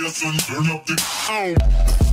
yes and turn up the sound.